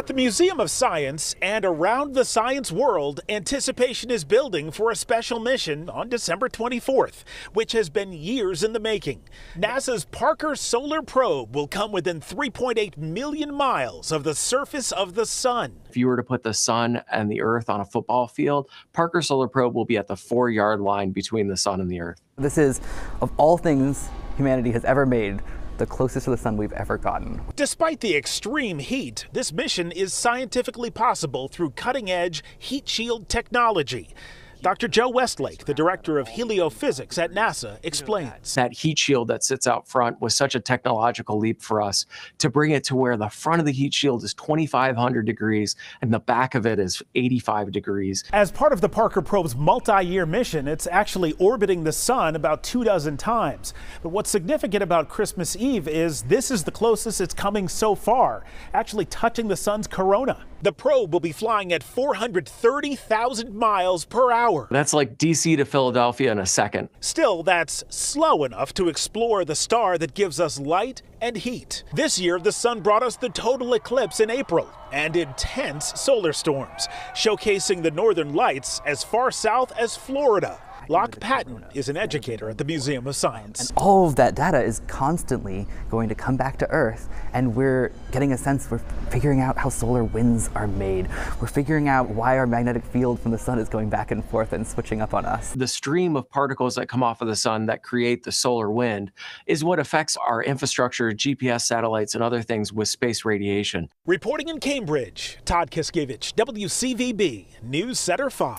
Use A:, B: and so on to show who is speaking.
A: At the Museum of Science and around the science world, anticipation is building for a special mission on December 24th, which has been years in the making. NASA's Parker Solar Probe will come within 3.8 million miles of the surface of the sun.
B: If you were to put the sun and the earth on a football field, Parker Solar Probe will be at the four yard line between the sun and the earth.
C: This is, of all things humanity has ever made, the closest to the sun we've ever gotten.
A: Despite the extreme heat, this mission is scientifically possible through cutting edge heat shield technology. Dr. Joe Westlake, the director of heliophysics at NASA, explains.
B: That heat shield that sits out front was such a technological leap for us to bring it to where the front of the heat shield is 2,500 degrees and the back of it is 85 degrees.
A: As part of the Parker probe's multi year mission, it's actually orbiting the sun about two dozen times. But what's significant about Christmas Eve is this is the closest it's coming so far, actually touching the sun's corona. The probe will be flying at 430,000 miles per hour.
B: That's like DC to Philadelphia in a second.
A: Still, that's slow enough to explore the star that gives us light and heat. This year, the sun brought us the total eclipse in April and intense solar storms, showcasing the northern lights as far south as Florida. Locke Patton is an educator at the Museum of Science.
C: And all of that data is constantly going to come back to Earth, and we're getting a sense, we're figuring out how solar winds are made. We're figuring out why our magnetic field from the sun is going back and forth and switching up on us.
B: The stream of particles that come off of the sun that create the solar wind is what affects our infrastructure, GPS satellites, and other things with space radiation.
A: Reporting in Cambridge, Todd Kazakiewich, WCVB, News Center 5.